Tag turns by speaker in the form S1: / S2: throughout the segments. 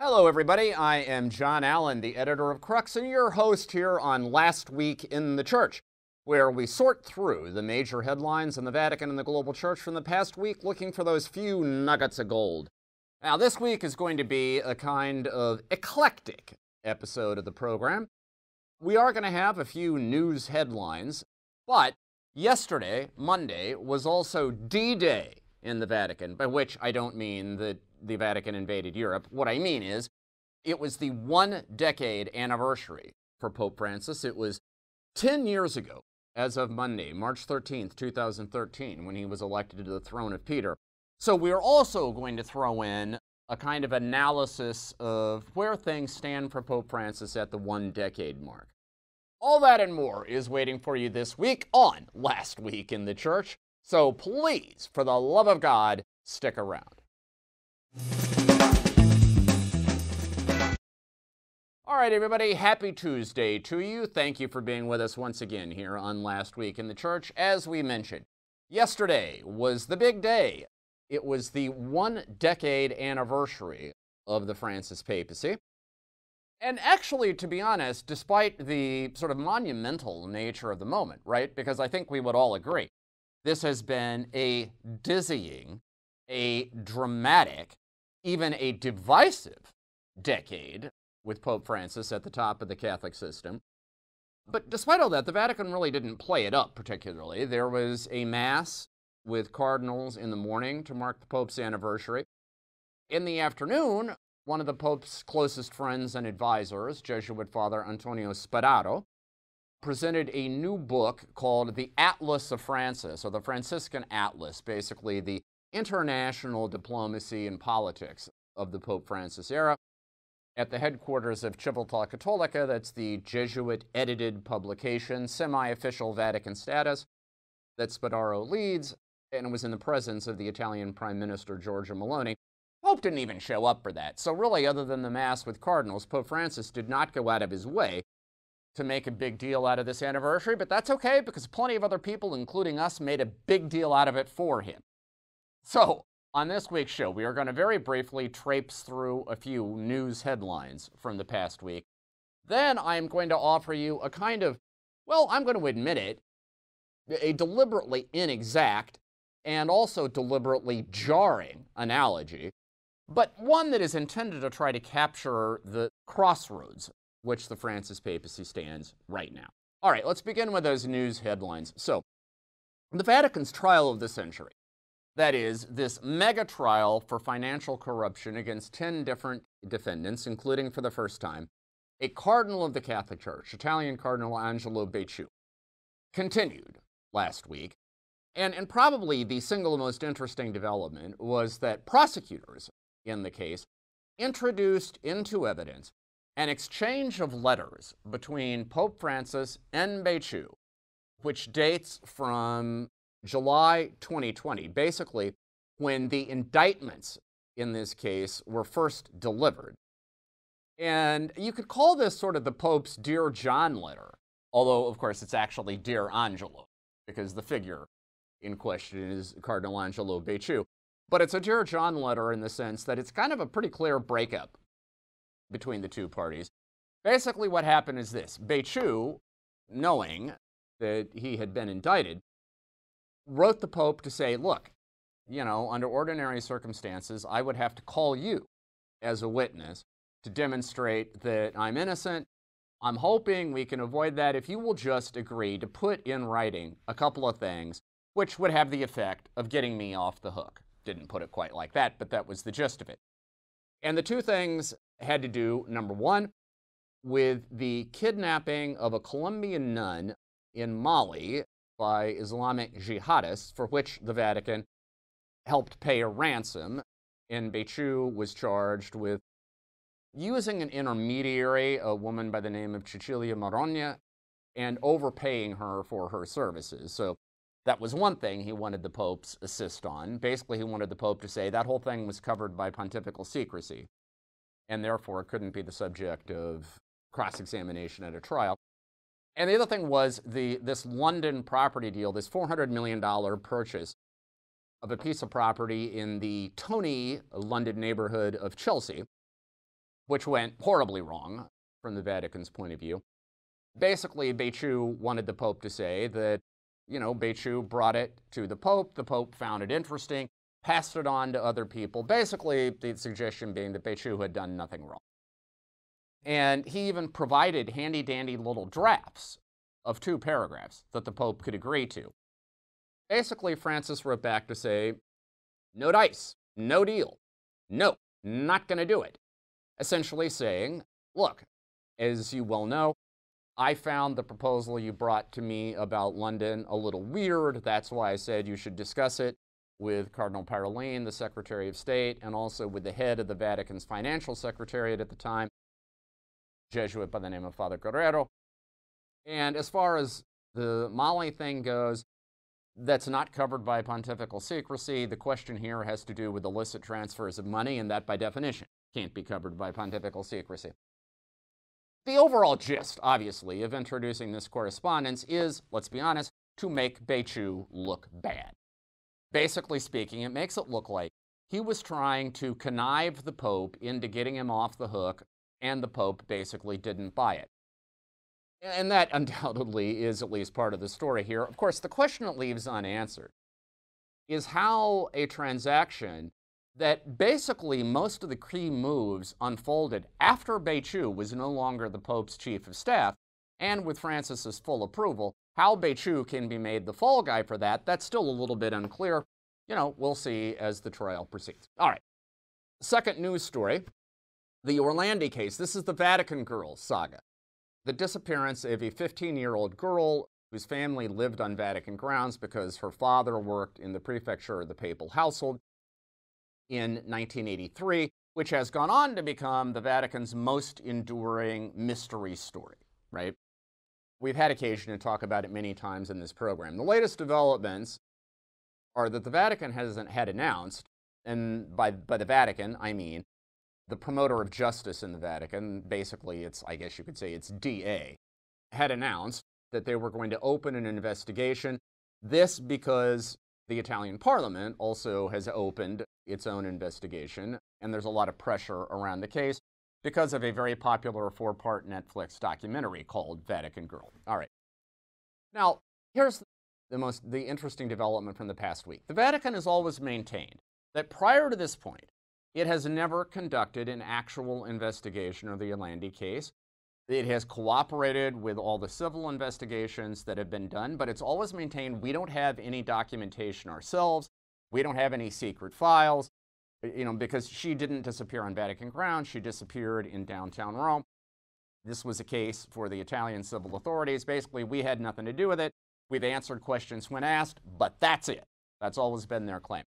S1: Hello, everybody. I am John Allen, the editor of Crux, and your host here on Last Week in the Church, where we sort through the major headlines in the Vatican and the global church from the past week, looking for those few nuggets of gold. Now, this week is going to be a kind of eclectic episode of the program. We are going to have a few news headlines, but yesterday, Monday, was also D Day in the Vatican, by which I don't mean that the Vatican invaded Europe. What I mean is, it was the one decade anniversary for Pope Francis. It was 10 years ago, as of Monday, March 13th, 2013, when he was elected to the throne of Peter. So we're also going to throw in a kind of analysis of where things stand for Pope Francis at the one decade mark. All that and more is waiting for you this week on Last Week in the Church. So please, for the love of God, stick around. All right, everybody, happy Tuesday to you. Thank you for being with us once again here on Last Week in the Church. As we mentioned, yesterday was the big day. It was the one decade anniversary of the Francis papacy. And actually, to be honest, despite the sort of monumental nature of the moment, right? Because I think we would all agree, this has been a dizzying, a dramatic, even a divisive decade with Pope Francis at the top of the Catholic system. But despite all that, the Vatican really didn't play it up particularly. There was a Mass with cardinals in the morning to mark the Pope's anniversary. In the afternoon, one of the Pope's closest friends and advisors, Jesuit Father Antonio Spadaro, presented a new book called The Atlas of Francis, or the Franciscan Atlas, basically the international diplomacy and politics of the Pope Francis era. At the headquarters of Civiltà Cattolica, that's the Jesuit edited publication, semi official Vatican status, that Spadaro leads, and was in the presence of the Italian Prime Minister Giorgia Meloni. Pope didn't even show up for that. So, really, other than the Mass with cardinals, Pope Francis did not go out of his way to make a big deal out of this anniversary, but that's okay because plenty of other people, including us, made a big deal out of it for him. So, on this week's show, we are going to very briefly traipse through a few news headlines from the past week. Then I'm going to offer you a kind of, well, I'm going to admit it, a deliberately inexact and also deliberately jarring analogy, but one that is intended to try to capture the crossroads which the Francis papacy stands right now. All right, let's begin with those news headlines. So, the Vatican's trial of the century, that is, this mega trial for financial corruption against 10 different defendants, including for the first time a cardinal of the Catholic Church, Italian Cardinal Angelo Becciu, continued last week. And, and probably the single most interesting development was that prosecutors in the case introduced into evidence an exchange of letters between Pope Francis and Becciu, which dates from July 2020, basically when the indictments in this case were first delivered. And you could call this sort of the Pope's Dear John letter, although, of course, it's actually Dear Angelo, because the figure in question is Cardinal Angelo Becciu. But it's a Dear John letter in the sense that it's kind of a pretty clear breakup between the two parties. Basically, what happened is this Becciu, knowing that he had been indicted, wrote the Pope to say, look, you know, under ordinary circumstances, I would have to call you as a witness to demonstrate that I'm innocent. I'm hoping we can avoid that if you will just agree to put in writing a couple of things which would have the effect of getting me off the hook. Didn't put it quite like that, but that was the gist of it. And the two things had to do, number one, with the kidnapping of a Colombian nun in Mali by Islamic jihadists, for which the Vatican helped pay a ransom. And Becciu was charged with using an intermediary, a woman by the name of Cecilia Marogna, and overpaying her for her services. So that was one thing he wanted the Pope's assist on. Basically, he wanted the Pope to say that whole thing was covered by pontifical secrecy and therefore couldn't be the subject of cross examination at a trial. And the other thing was the, this London property deal, this $400 million purchase of a piece of property in the Tony London neighborhood of Chelsea, which went horribly wrong from the Vatican's point of view. Basically, Becciu wanted the Pope to say that, you know, Becciu brought it to the Pope, the Pope found it interesting, passed it on to other people, basically the suggestion being that Becciu had done nothing wrong. And he even provided handy dandy little drafts of two paragraphs that the Pope could agree to. Basically, Francis wrote back to say, no dice, no deal, no, not going to do it. Essentially saying, look, as you well know, I found the proposal you brought to me about London a little weird. That's why I said you should discuss it with Cardinal Parolin, the Secretary of State, and also with the head of the Vatican's financial secretariat at the time, Jesuit by the name of Father Guerrero. And as far as the Mali thing goes, that's not covered by pontifical secrecy. The question here has to do with illicit transfers of money, and that by definition can't be covered by pontifical secrecy. The overall gist, obviously, of introducing this correspondence is, let's be honest, to make Becciu look bad. Basically speaking, it makes it look like he was trying to connive the Pope into getting him off the hook, and the Pope basically didn't buy it. And that undoubtedly is at least part of the story here. Of course, the question it leaves unanswered is how a transaction that basically most of the key moves unfolded after Becciu was no longer the Pope's chief of staff, and with Francis's full approval, how Becciu can be made the fall guy for that, that's still a little bit unclear. You know, we'll see as the trial proceeds. All right. Second news story the Orlandi case. This is the Vatican Girls saga the disappearance of a 15 year old girl whose family lived on Vatican grounds because her father worked in the prefecture of the papal household in 1983, which has gone on to become the Vatican's most enduring mystery story, right? We've had occasion to talk about it many times in this program. The latest developments are that the Vatican hasn't had announced, and by, by the Vatican, I mean the promoter of justice in the Vatican, basically it's, I guess you could say it's DA, had announced that they were going to open an investigation. This because the Italian parliament also has opened its own investigation, and there's a lot of pressure around the case because of a very popular four part Netflix documentary called Vatican Girl. All right. Now, here's the most the interesting development from the past week. The Vatican has always maintained that prior to this point, it has never conducted an actual investigation of the Orlandi case. It has cooperated with all the civil investigations that have been done, but it's always maintained we don't have any documentation ourselves. We don't have any secret files, you know, because she didn't disappear on Vatican grounds. She disappeared in downtown Rome. This was a case for the Italian civil authorities. Basically, we had nothing to do with it. We've answered questions when asked, but that's it. That's always been their claim.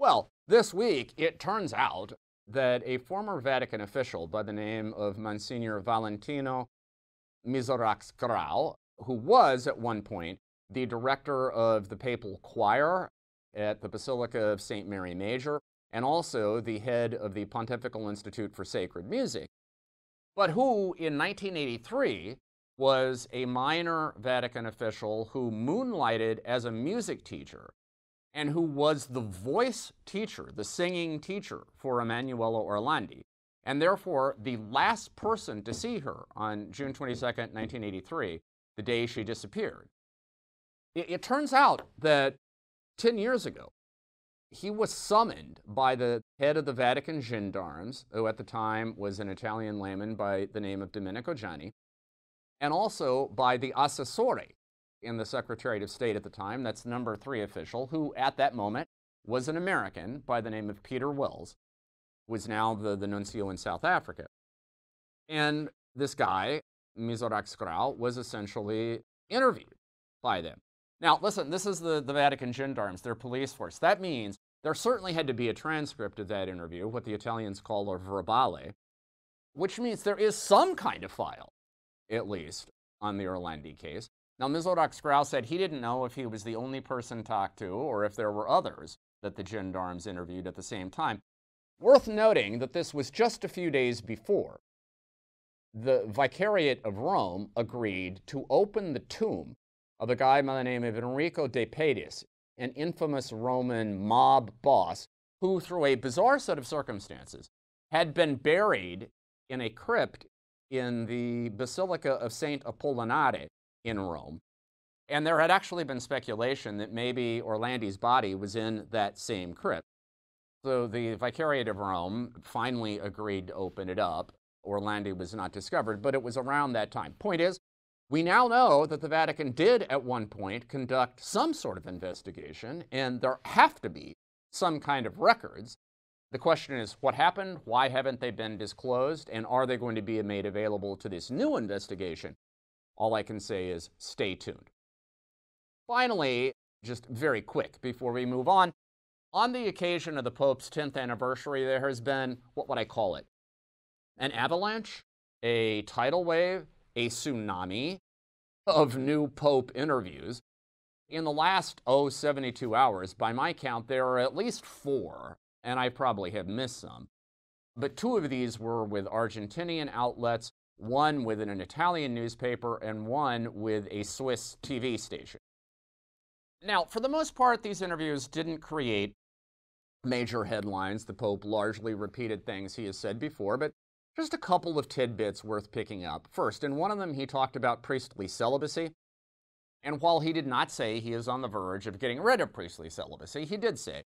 S1: Well, this week it turns out that a former Vatican official by the name of Monsignor Valentino Miserachs Grau, who was at one point the director of the papal choir at the Basilica of St. Mary Major, and also the head of the Pontifical Institute for Sacred Music, but who in 1983 was a minor Vatican official who moonlighted as a music teacher and who was the voice teacher, the singing teacher for Emanuela Orlandi, and therefore the last person to see her on June 22, 1983, the day she disappeared. It, it turns out that 10 years ago, he was summoned by the head of the Vatican gendarmes, who at the time was an Italian layman by the name of Domenico Giani, and also by the assessore, in the Secretary of State at the time, that's number three official, who at that moment was an American by the name of Peter Wells, was now the, the nuncio in South Africa. And this guy, Miserachs Grau, was essentially interviewed by them. Now, listen, this is the, the Vatican gendarmes, their police force. That means there certainly had to be a transcript of that interview, what the Italians call a verbale, which means there is some kind of file, at least, on the Orlandi case. Now, Miserachs Grau said he didn't know if he was the only person talked to or if there were others that the gendarmes interviewed at the same time. Worth noting that this was just a few days before the Vicariate of Rome agreed to open the tomb of a guy by the name of Enrico de Pedis, an infamous Roman mob boss who, through a bizarre set of circumstances, had been buried in a crypt in the Basilica of Saint Apollinare in Rome. And there had actually been speculation that maybe Orlandi's body was in that same crypt. So the Vicariate of Rome finally agreed to open it up. Orlandi was not discovered, but it was around that time. Point is, we now know that the Vatican did at one point conduct some sort of investigation, and there have to be some kind of records. The question is, what happened? Why haven't they been disclosed? And are they going to be made available to this new investigation? All I can say is stay tuned. Finally, just very quick before we move on, on the occasion of the Pope's 10th anniversary, there has been, what would I call it? An avalanche, a tidal wave, a tsunami of new Pope interviews. In the last, oh, 72 hours, by my count, there are at least four, and I probably have missed some. But two of these were with Argentinian outlets, one with an Italian newspaper, and one with a Swiss TV station. Now, for the most part, these interviews didn't create major headlines. The Pope largely repeated things he has said before, but just a couple of tidbits worth picking up. First, in one of them, he talked about priestly celibacy. And while he did not say he is on the verge of getting rid of priestly celibacy, he did say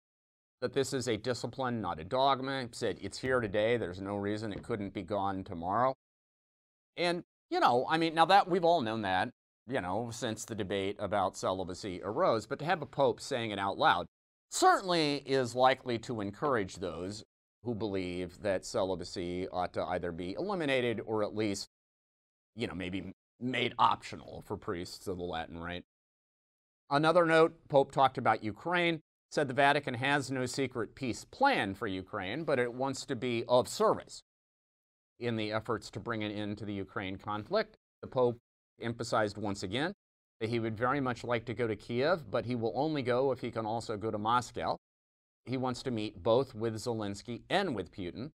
S1: that this is a discipline, not a dogma. He said it's here today. There's no reason it couldn't be gone tomorrow. And, you know, I mean, now that we've all known that, you know, since the debate about celibacy arose, but to have a pope saying it out loud, certainly is likely to encourage those who believe that celibacy ought to either be eliminated or at least, you know, maybe made optional for priests of the Latin Rite. Another note Pope talked about Ukraine, said the Vatican has no secret peace plan for Ukraine, but it wants to be of service in the efforts to bring an end to the Ukraine conflict. The Pope emphasized once again that he would very much like to go to Kiev, but he will only go if he can also go to Moscow. He wants to meet both with Zelensky and with Putin.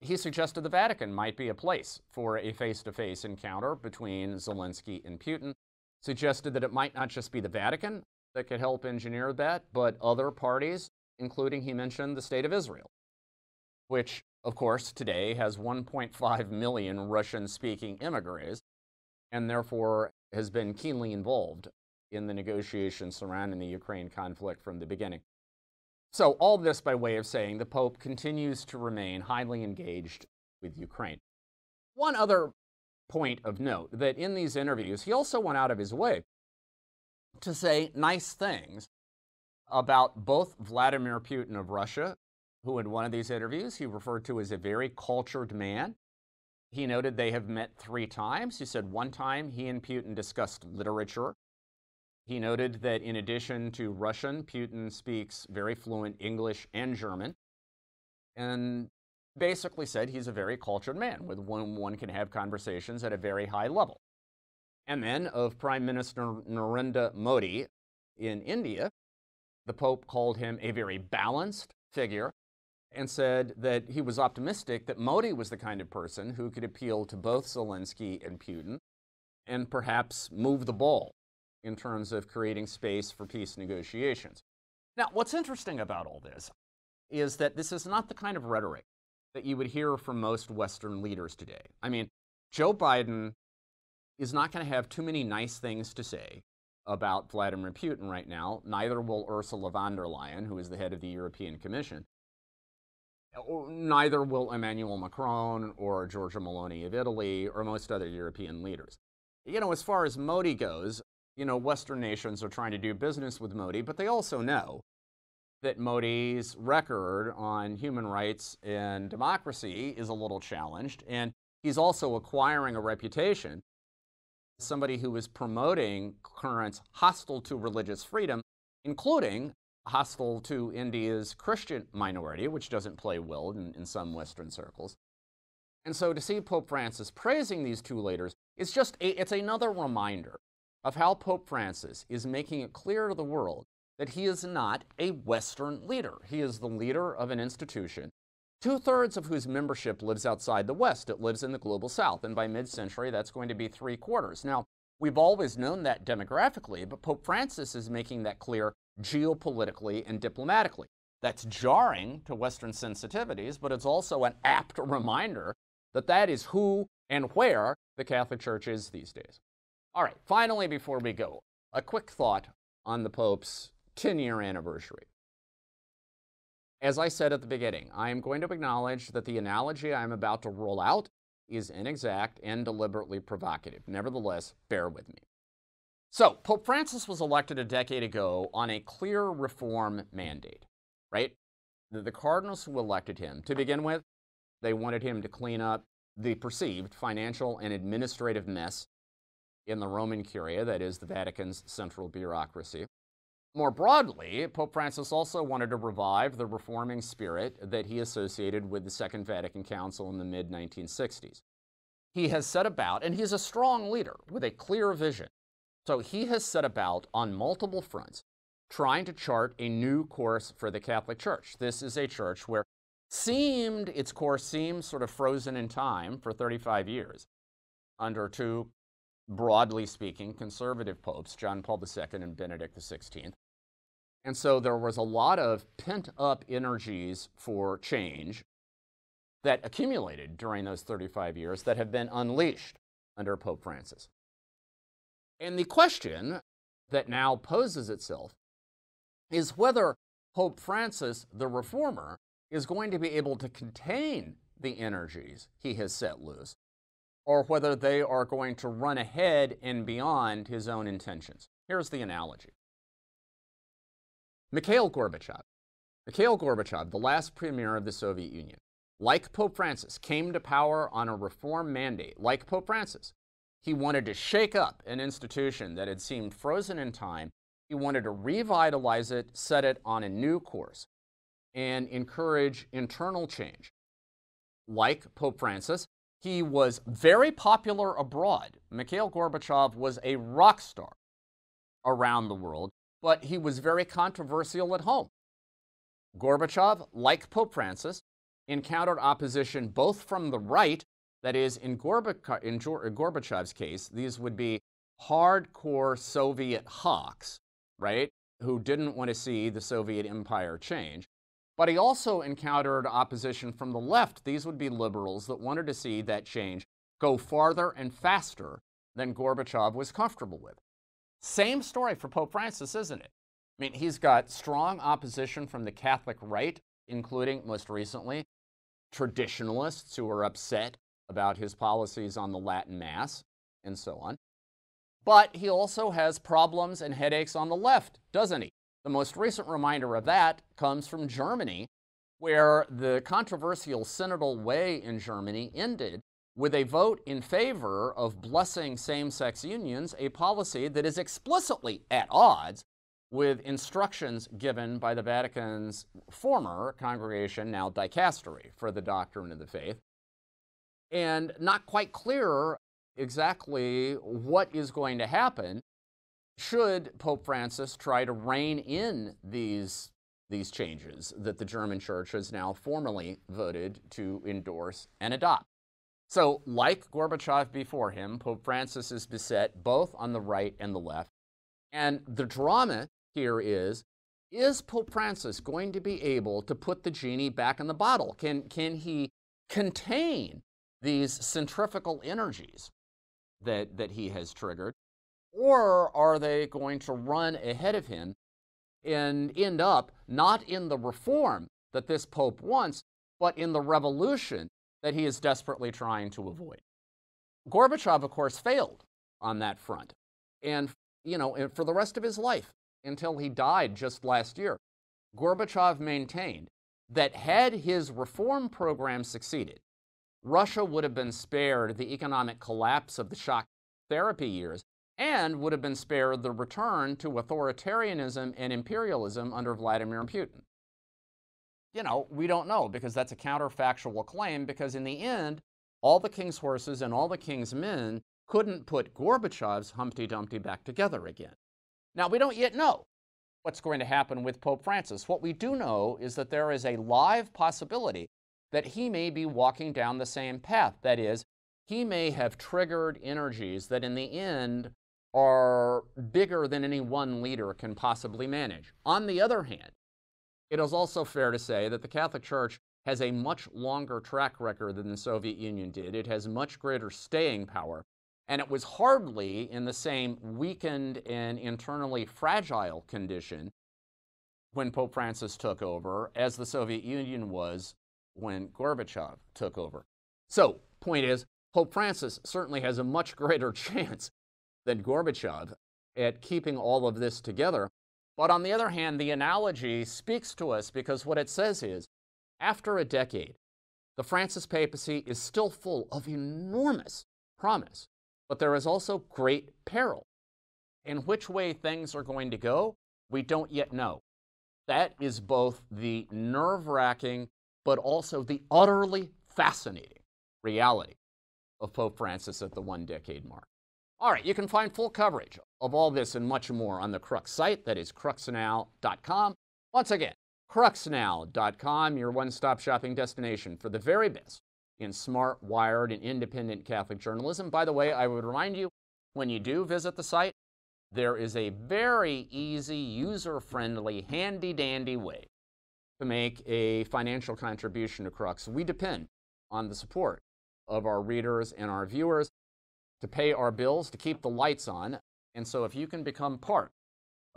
S1: He suggested the Vatican might be a place for a face to face encounter between Zelensky and Putin. Suggested that it might not just be the Vatican that could help engineer that, but other parties, including, he mentioned, the State of Israel, which, of course, today has 1.5 million Russian speaking immigrants and therefore has been keenly involved in the negotiations surrounding the Ukraine conflict from the beginning. So, all this by way of saying the Pope continues to remain highly engaged with Ukraine. One other point of note that in these interviews, he also went out of his way to say nice things about both Vladimir Putin of Russia, who in one of these interviews he referred to as a very cultured man, he noted they have met three times. He said one time he and Putin discussed literature. He noted that in addition to Russian, Putin speaks very fluent English and German. And basically said he's a very cultured man with whom one can have conversations at a very high level. And then of Prime Minister Narendra Modi in India, the Pope called him a very balanced figure and said that he was optimistic that Modi was the kind of person who could appeal to both Zelensky and Putin and perhaps move the ball in terms of creating space for peace negotiations. Now, what's interesting about all this is that this is not the kind of rhetoric that you would hear from most Western leaders today. I mean, Joe Biden is not going to have too many nice things to say about Vladimir Putin right now. Neither will Ursula von der Leyen, who is the head of the European Commission neither will Emmanuel Macron or Giorgia Meloni of Italy or most other European leaders. You know, as far as Modi goes, you know, Western nations are trying to do business with Modi, but they also know that Modi's record on human rights and democracy is a little challenged, and he's also acquiring a reputation somebody who is promoting currents hostile to religious freedom, including hostile to India's Christian minority, which doesn't play well in, in some Western circles. And so to see Pope Francis praising these two leaders is just a, it's another reminder of how Pope Francis is making it clear to the world that he is not a Western leader. He is the leader of an institution, two thirds of whose membership lives outside the West. It lives in the global South. And by mid century, that's going to be three quarters. Now, we've always known that demographically, but Pope Francis is making that clear geopolitically and diplomatically. That's jarring to Western sensitivities, but it's also an apt reminder that that is who and where the Catholic Church is these days. All right, finally, before we go, a quick thought on the Pope's 10 year anniversary. As I said at the beginning, I am going to acknowledge that the analogy I'm about to roll out is inexact and deliberately provocative. Nevertheless, bear with me. So, Pope Francis was elected a decade ago on a clear reform mandate, right? The, the cardinals who elected him, to begin with, they wanted him to clean up the perceived financial and administrative mess in the Roman Curia, that is, the Vatican's central bureaucracy. More broadly, Pope Francis also wanted to revive the reforming spirit that he associated with the Second Vatican Council in the mid 1960s. He has set about, and he's a strong leader with a clear vision. So he has set about on multiple fronts trying to chart a new course for the Catholic Church. This is a church where seemed its course seemed sort of frozen in time for 35 years under two broadly speaking conservative popes john paul ii and benedict xvi and so there was a lot of pent up energies for change that accumulated during those 35 years that have been unleashed under pope francis and the question that now poses itself is whether pope francis the reformer is going to be able to contain the energies he has set loose, or whether they are going to run ahead and beyond his own intentions. Here's the analogy Mikhail Gorbachev. Mikhail Gorbachev, the last premier of the Soviet Union, like Pope Francis, came to power on a reform mandate. Like Pope Francis, he wanted to shake up an institution that had seemed frozen in time. He wanted to revitalize it, set it on a new course and encourage internal change. Like Pope Francis, he was very popular abroad. Mikhail Gorbachev was a rock star around the world, but he was very controversial at home. Gorbachev, like Pope Francis, encountered opposition both from the right, that is, in, in uh, Gorbachev's case, these would be hardcore Soviet hawks, right, who didn't want to see the Soviet empire change. But he also encountered opposition from the left. These would be liberals that wanted to see that change go farther and faster than Gorbachev was comfortable with. Same story for Pope Francis, isn't it? I mean, he's got strong opposition from the Catholic right, including, most recently, traditionalists who are upset about his policies on the Latin Mass and so on. But he also has problems and headaches on the left, doesn't he? The most recent reminder of that comes from Germany, where the controversial synodal way in Germany ended with a vote in favor of blessing same sex unions, a policy that is explicitly at odds with instructions given by the Vatican's former congregation, now dicastery, for the doctrine of the faith. And not quite clear exactly what is going to happen should Pope Francis try to rein in these, these changes that the German church has now formally voted to endorse and adopt. So, like Gorbachev before him, Pope Francis is beset both on the right and the left. And the drama here is is Pope Francis going to be able to put the genie back in the bottle? Can, can he contain these centrifugal energies that, that he has triggered? Or are they going to run ahead of him and end up not in the reform that this Pope wants, but in the revolution that he is desperately trying to avoid? Gorbachev, of course, failed on that front. And, you know, for the rest of his life, until he died just last year, Gorbachev maintained that had his reform program succeeded, Russia would have been spared the economic collapse of the shock therapy years and would have been spared the return to authoritarianism and imperialism under Vladimir Putin. You know, we don't know because that's a counterfactual claim because in the end, all the king's horses and all the king's men couldn't put Gorbachev's Humpty Dumpty back together again. Now, we don't yet know what's going to happen with Pope Francis. What we do know is that there is a live possibility that he may be walking down the same path. That is, he may have triggered energies that in the end are bigger than any one leader can possibly manage. On the other hand, it is also fair to say that the Catholic Church has a much longer track record than the Soviet Union did. It has much greater staying power. And it was hardly in the same weakened and internally fragile condition when Pope Francis took over as the Soviet Union was when Gorbachev took over. So, point is, Pope Francis certainly has a much greater chance than Gorbachev at keeping all of this together. But on the other hand, the analogy speaks to us because what it says is after a decade, the Francis papacy is still full of enormous promise but there is also great peril. In which way things are going to go, we don't yet know. That is both the nerve wracking, but also the utterly fascinating reality of Pope Francis at the one decade mark. All right, you can find full coverage of all this and much more on the Crux site, that is cruxnow.com. Once again, cruxnow.com, your one stop shopping destination for the very best in smart, wired, and independent Catholic journalism. By the way, I would remind you when you do visit the site, there is a very easy, user friendly, handy dandy way to make a financial contribution to Crux. We depend on the support of our readers and our viewers to pay our bills, to keep the lights on. And so if you can become part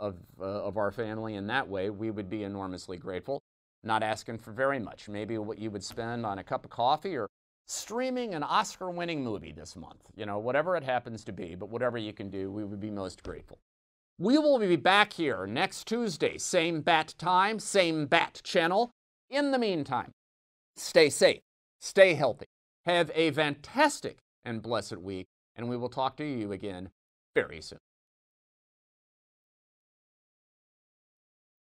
S1: of, uh, of our family in that way, we would be enormously grateful not asking for very much. Maybe what you would spend on a cup of coffee or streaming an Oscar winning movie this month. You know, whatever it happens to be, but whatever you can do, we would be most grateful. We will be back here next Tuesday, same bat time, same bat channel. In the meantime, stay safe, stay healthy, have a fantastic and blessed week, and we will talk to you again very soon.